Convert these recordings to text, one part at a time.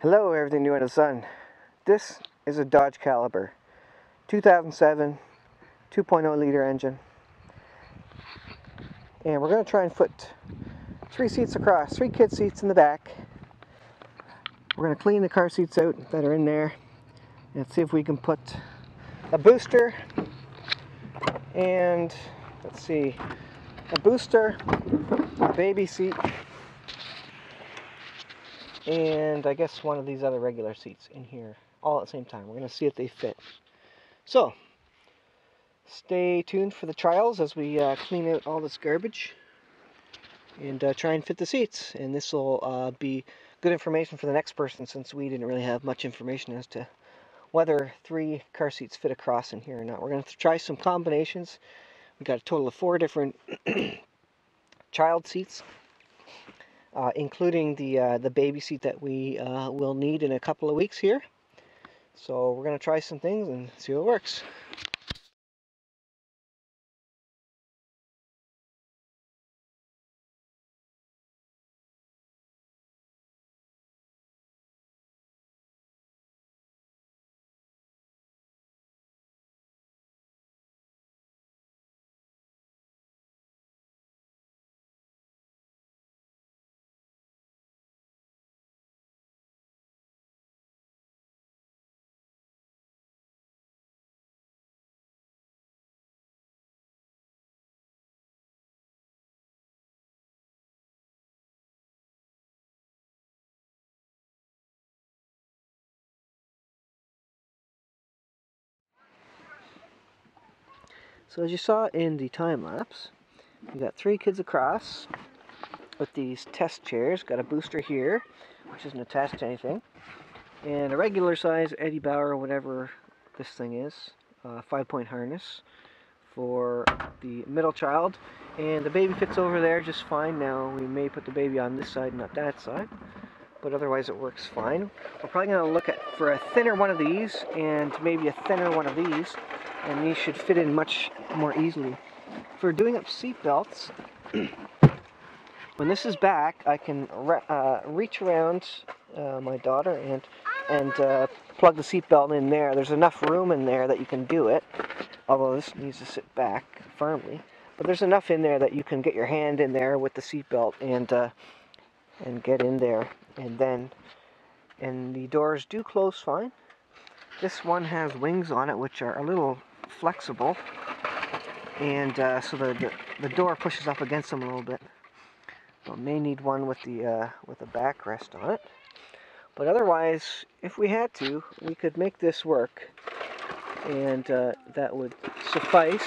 Hello, everything new under the sun. This is a Dodge Caliber, 2007, 2.0 liter engine. And we're going to try and put three seats across, three kid seats in the back. We're going to clean the car seats out that are in there and see if we can put a booster and let's see, a booster, a baby seat, and I guess one of these other regular seats in here all at the same time. We're going to see if they fit. So, stay tuned for the trials as we uh, clean out all this garbage and uh, try and fit the seats. And this will uh, be good information for the next person since we didn't really have much information as to whether three car seats fit across in here or not. We're going to try some combinations. We got a total of four different child seats, uh, including the uh, the baby seat that we uh, will need in a couple of weeks here. So we're going to try some things and see it works. So as you saw in the time lapse, we got three kids across with these test chairs. Got a booster here, which isn't attached to anything, and a regular size Eddie Bauer, whatever this thing is, uh, five point harness for the middle child. And the baby fits over there just fine. Now we may put the baby on this side, not that side, but otherwise it works fine. We're probably going to look at for a thinner one of these and maybe a thinner one of these and these should fit in much more easily. For doing up seat belts, when this is back, I can uh, reach around uh, my daughter and and uh, plug the seat belt in there. There's enough room in there that you can do it, although this needs to sit back firmly. But there's enough in there that you can get your hand in there with the seat belt and uh, and get in there, and then and the doors do close fine. This one has wings on it, which are a little flexible and uh, so the, the, the door pushes up against them a little bit. So may need one with the uh, with a backrest on it. But otherwise, if we had to, we could make this work, and uh, that would suffice.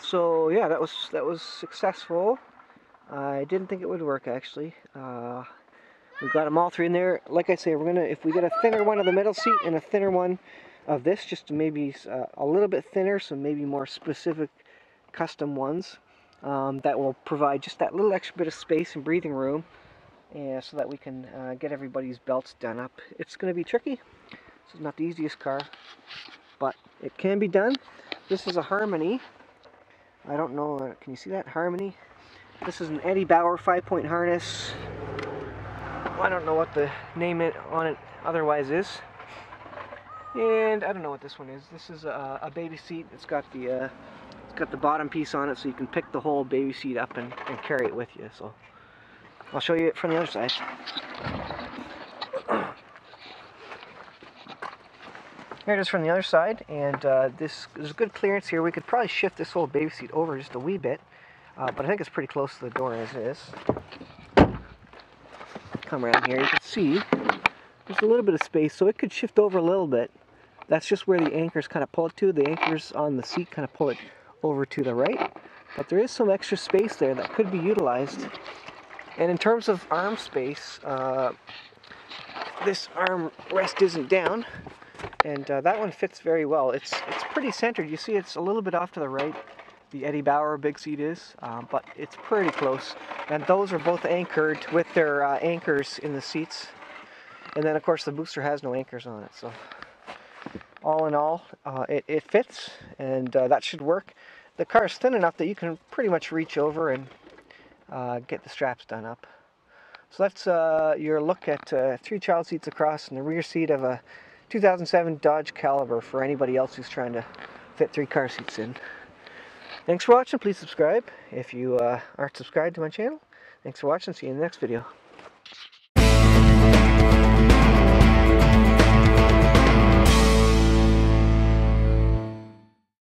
So yeah, that was that was successful. I didn't think it would work actually. Uh, we got them all three in there. Like I say, we're gonna if we get a thinner one of the middle seat and a thinner one of this, just maybe uh, a little bit thinner, so maybe more specific custom ones um, that will provide just that little extra bit of space and breathing room and so that we can uh, get everybody's belts done up. It's going to be tricky. This is not the easiest car, but it can be done. This is a Harmony. I don't know, uh, can you see that? Harmony. This is an Eddie Bauer five-point harness. I don't know what the name it on it otherwise is. And I don't know what this one is. This is a, a baby seat. It's got the uh, it's got the bottom piece on it, so you can pick the whole baby seat up and, and carry it with you. So I'll show you it from the other side. Here it is from the other side, and uh, this there's good clearance here. We could probably shift this whole baby seat over just a wee bit, uh, but I think it's pretty close to the door as it is. Come around here, you can see there's a little bit of space, so it could shift over a little bit that's just where the anchors kind of pull it to. The anchors on the seat kind of pull it over to the right. But there is some extra space there that could be utilized. And in terms of arm space, uh, this arm rest isn't down. And uh, that one fits very well. It's, it's pretty centered. You see it's a little bit off to the right. The Eddie Bauer big seat is, uh, but it's pretty close. And those are both anchored with their uh, anchors in the seats. And then of course the booster has no anchors on it. So all in all, uh, it, it, fits and uh, that should work. The car is thin enough that you can pretty much reach over and uh, get the straps done up. So that's uh, your look at uh, three child seats across in the rear seat of a 2007 Dodge Caliber for anybody else who's trying to fit three car seats in. Thanks for watching. Please subscribe if you uh, aren't subscribed to my channel. Thanks for watching. See you in the next video.